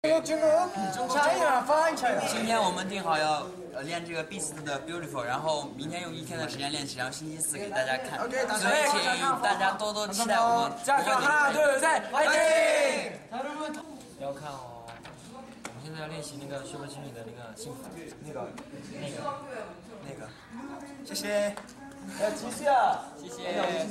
今天我们定好要练这个 Beast 的 Beautiful，然后明天用一天的时间练习，然后星期四给大家看。所以请大家多多期待我们加油！哈，队友在，欢迎！要看哦，我们现在要练习那个《血魔奇旅》的那个幸福，那个，那个，那个，谢谢。哎，继续啊！谢谢。